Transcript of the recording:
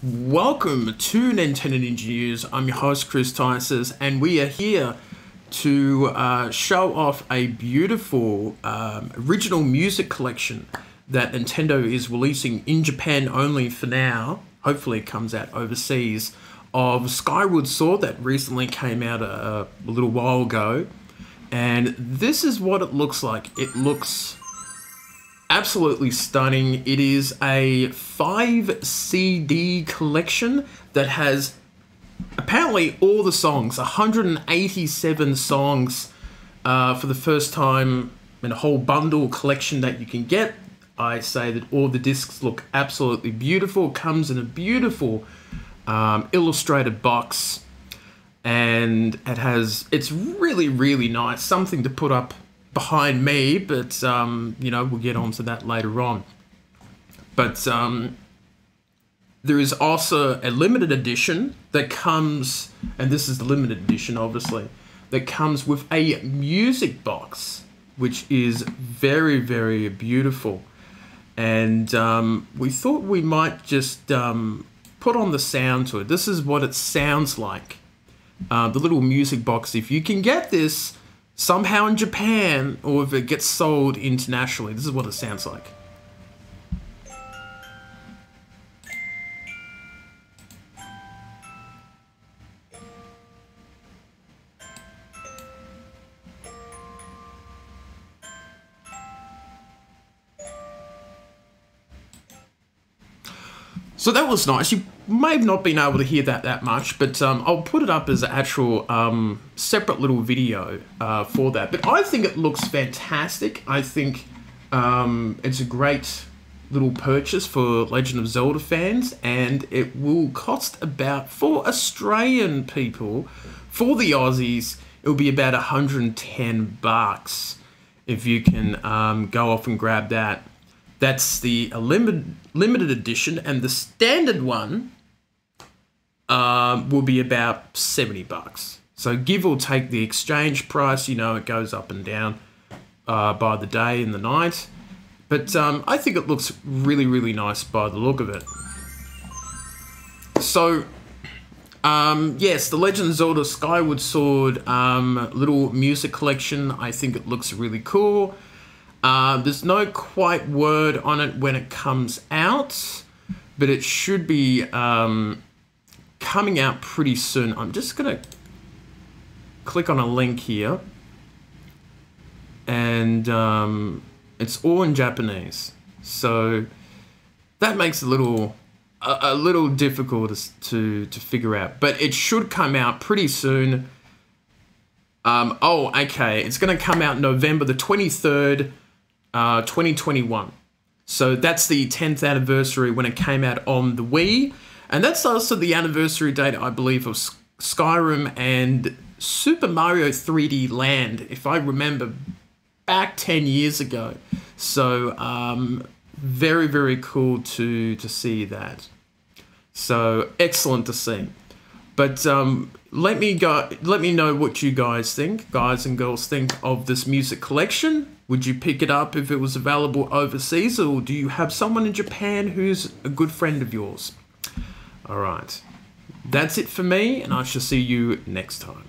Welcome to Nintendo News. I'm your host Chris Tysus, and we are here to uh, show off a beautiful um, original music collection that Nintendo is releasing in Japan only for now. Hopefully, it comes out overseas. Of Skyward Sword that recently came out a, a little while ago, and this is what it looks like. It looks absolutely stunning. It is a five CD collection that has apparently all the songs 187 songs uh, for the first time in a whole bundle collection that you can get. I say that all the discs look absolutely beautiful. Comes in a beautiful um, illustrated box, and it has it's really really nice. Something to put up behind me, but um, you know we'll get onto that later on. But um, there is also a limited edition that comes, and this is the limited edition, obviously, that comes with a music box, which is very very beautiful. And um, we thought we might just um, put on the sound to it. This is what it sounds like. Uh, the little music box. If you can get this somehow in Japan or if it gets sold internationally. This is what it sounds like. So that was nice. You may have not been able to hear that that much, but um, I'll put it up as an actual um, separate little video uh, for that. But I think it looks fantastic. I think um, it's a great little purchase for Legend of Zelda fans, and it will cost about for Australian people, for the Aussies, it will be about 110 bucks if you can um, go off and grab that. That's the limited limited edition, and the standard one um, will be about seventy bucks. So give or take the exchange price, you know, it goes up and down uh, by the day and the night. But um, I think it looks really, really nice by the look of it. So, um, yes, the Legend of Zelda Skyward Sword um, little music collection. I think it looks really cool. Uh, there's no quite word on it when it comes out, but it should be um, coming out pretty soon. I'm just going to click on a link here. And um, it's all in Japanese. So that makes it a little a, a little difficult to, to figure out. But it should come out pretty soon. Um, oh, okay. It's going to come out November the 23rd, uh, 2021. So that's the 10th anniversary when it came out on the Wii. And that's also the anniversary date, I believe, of Skyrim and Super Mario 3D Land, if I remember back 10 years ago. So, um, very, very cool to, to see that. So, excellent to see. But um, let me go. Let me know what you guys think, guys and girls, think of this music collection. Would you pick it up if it was available overseas, or do you have someone in Japan who's a good friend of yours? All right, that's it for me, and I shall see you next time.